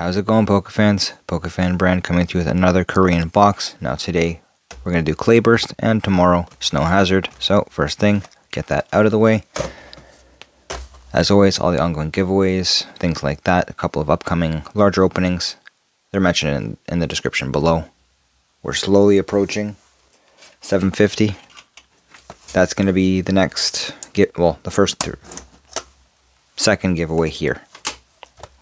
How's it going, Pokefans? PokeFanBran coming to you with another Korean box. Now today, we're going to do Clayburst, and tomorrow, Snow Hazard. So, first thing, get that out of the way. As always, all the ongoing giveaways, things like that, a couple of upcoming larger openings, they're mentioned in, in the description below. We're slowly approaching 750. That's going to be the next, get well, the first, second giveaway here.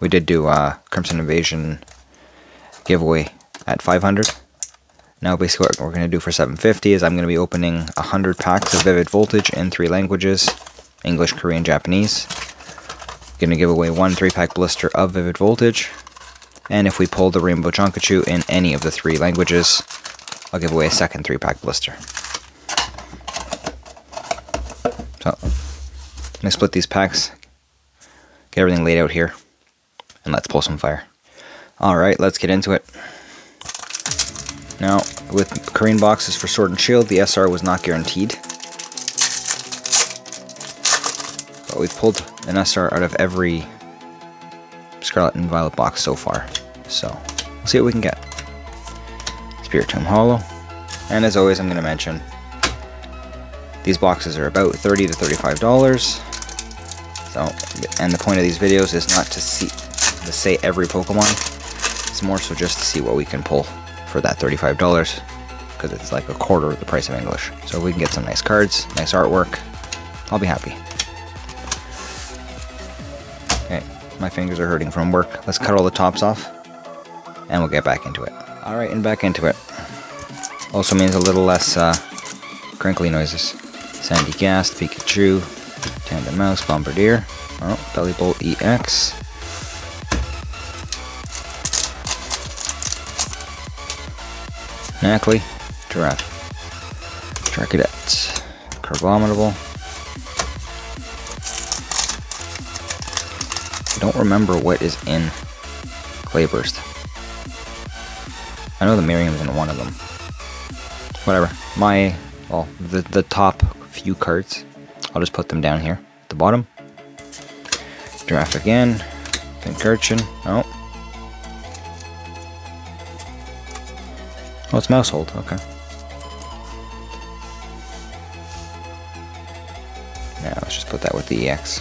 We did do a Crimson Invasion giveaway at 500. Now basically what we're going to do for 750 is I'm going to be opening 100 packs of Vivid Voltage in three languages, English, Korean, Japanese. Going to give away one 3-pack blister of Vivid Voltage. And if we pull the Rainbow Chonkachu in any of the three languages, I'll give away a second 3-pack blister. So, I'm going to split these packs, get everything laid out here, and let's pull some fire. Alright, let's get into it. Now, with Korean boxes for Sword and Shield, the SR was not guaranteed. But we've pulled an SR out of every Scarlet and Violet box so far. So, we'll see what we can get. Spiritomb Holo. And as always, I'm going to mention, these boxes are about 30 to $35. So, and the point of these videos is not to see, to say every Pokemon. It's more so just to see what we can pull for that $35 because it's like a quarter of the price of English. So we can get some nice cards, nice artwork, I'll be happy. Okay, my fingers are hurting from work. Let's cut all the tops off and we'll get back into it. Alright, and back into it. Also means a little less uh, crinkly noises. Sandygast, Pikachu, Tandemaus, Bombirdier, oh, Bellibolt EX, Nacli, Giraffe, Charcadet, Crabominable. I don't remember what is in Clayburst. I know the Miriam's in one of them. Whatever. My, well, the, the top few cards, I'll just put them down here at the bottom. Giraffe again, Pincurchin, oh, Oh, it's Maushold, okay. Now let's just put that with the EX.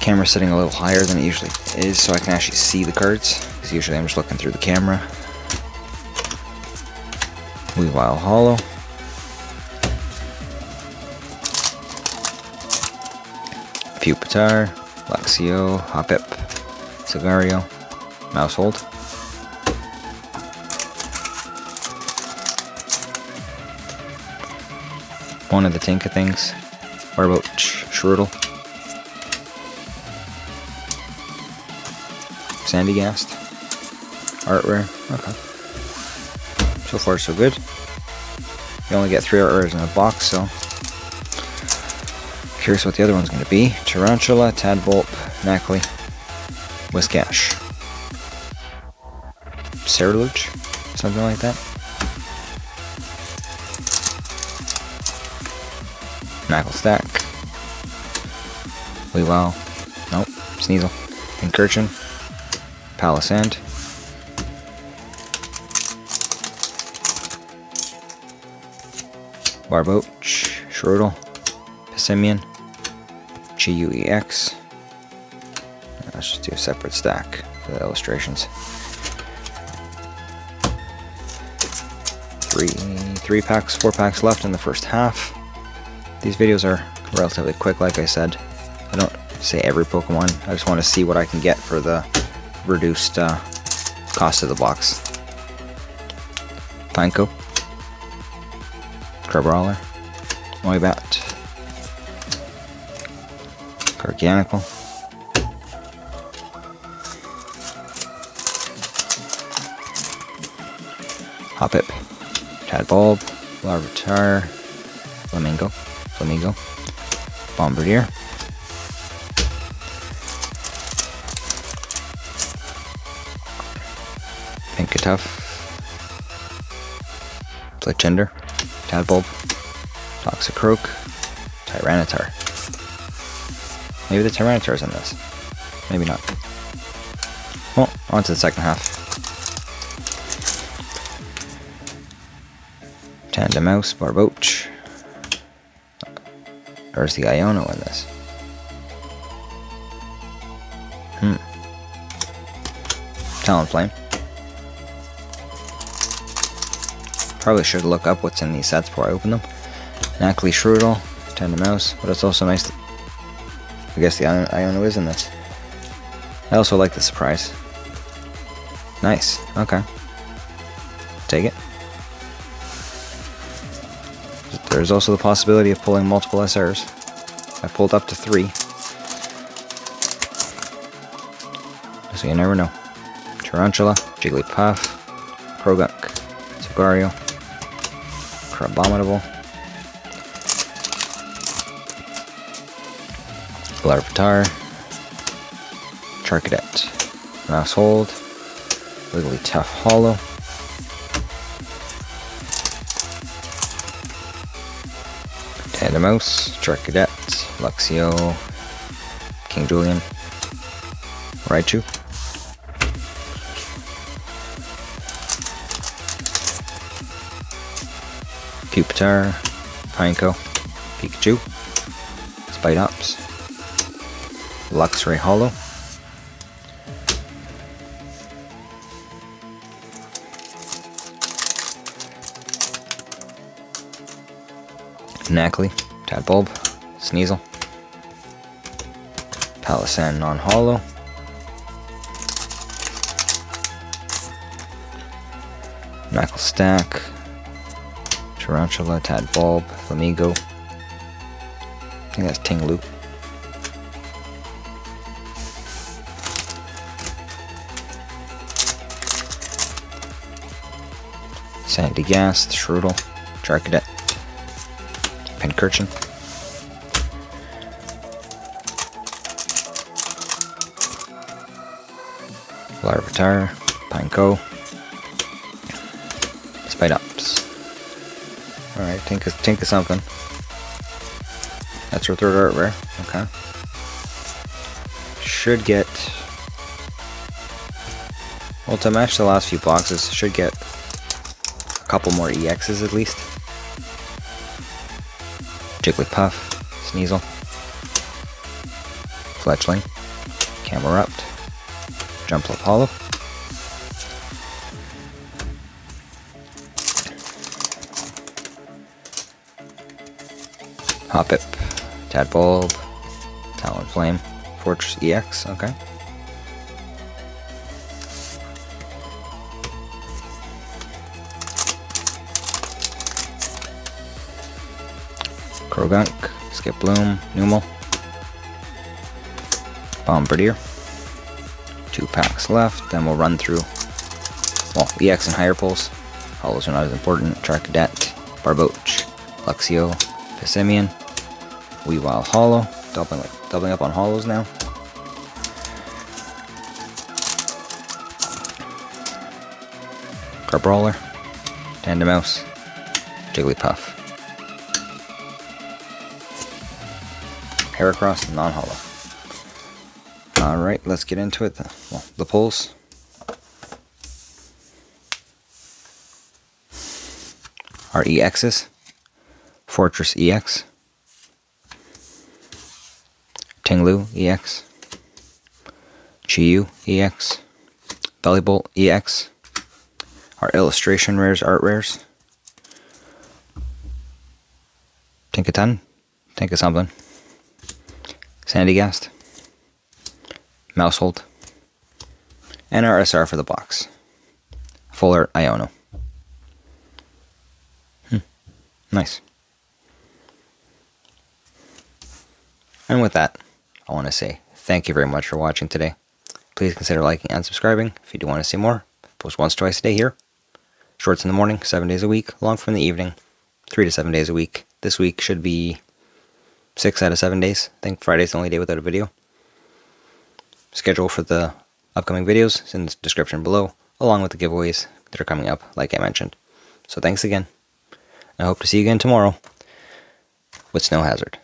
Camera sitting a little higher than it usually is so I can actually see the cards. Because usually I'm just looking through the camera. Weavile Holo. Pupitar, Luxio, Hoppip, Sigario, Maushold. One of the Tinka things. What about Sh Shroodle? Sandygast? Art rare? Okay. So far so good. You only get three art rares in a box, so... Curious what the other one's going to be. Tarountula, Tadbulb, Nacli, Whiscash. Ceruledge? Something like that? Knuckle Stack. Weavile. Nope. Sneasel. Incursion. Palossand. Barboach. Shroodle. Passimian. GUEX. Let's just do a separate stack for the illustrations. Three, three packs, four packs left in the first half. These videos are relatively quick, like I said. I don't say every Pokemon. I just want to see what I can get for the reduced uh, cost of the box. Pineco. Crabrawler. Noibat. Garganacl. Hoppip. Tadbulb. Larvitar. Flamigo. Flamigo, Bombirdier. Tinkatuff, Fletchinder, Tadbulb, Toxicroak, Tyranitar. Maybe the Tyranitar's in this. Maybe not. Well, on to the second half. Tandemaus, Barboach. There's the Iono in this. Hmm. Talonflame. Probably should look up what's in these sets before I open them. Nacli Shroodle, Mouse, but it's also nice I guess the Iono is in this. I also like the surprise. Nice, okay. Take it. There's also the possibility of pulling multiple SRs. I pulled up to three. So you never know. Tarountula, Jigglypuff, Croagunk, Sigario, Crabominable, Larvitar, Charcadet, Maushold, Wigglytuff Holo, Tandemaus, Charcadet, Luxio, King Julian, Raichu. Pupitar, Pineco, Pikachu, Spidops, Luxray Holo, Nacli, Tadbulb, Sneasel, Palossand non-holo, Knuckle Stack, Tarountula, Tadbulb, Flamigo, I think that's Ting-Lu. Sandygast, Shroodle, Charcadet, Pincurchin. Larvitar, Pineco, Spidops. Alright, think think of something. That's our third art rare. Okay. Should get... Well, to match the last few boxes, should get a couple more EXs at least. Jigglypuff, Sneasel, Fletchling, Camerupt, Jumpluff Holo, Hoppip, Tadbulb, Talonflame, Forretress EX, okay. Croagunk, Skiploom, Numel, Bombirdier. Two packs left, then we'll run through, well, EX and higher pulls. Holos are not as important. Charcadet, Barboach, Luxio, Passimian, Weavile Holo, doubling, doubling up on holos now. Crabrawler, Tandemaus, Jigglypuff. Heracross, non-holo. Alright, let's get into it. Well, the pulls. Our EXs. Forretress EX. Ting-Lu EX. Chi-Yu EX. Bellibolt EX. Our illustration rares, art rares. Tinkaton. Think of something. Sandygast, Maushold, and our SR for the box. Fuller Iono. Hmm. Nice. And with that, I want to say thank you very much for watching today. Please consider liking and subscribing if you do want to see more. Post once, twice a day here. Shorts in the morning, seven days a week. Long from the evening, three to seven days a week. This week should be six out of seven days. I think Friday's the only day without a video. Schedule for the upcoming videos is in the description below, along with the giveaways that are coming up, like I mentioned. So thanks again. I hope to see you again tomorrow with Snow Hazard.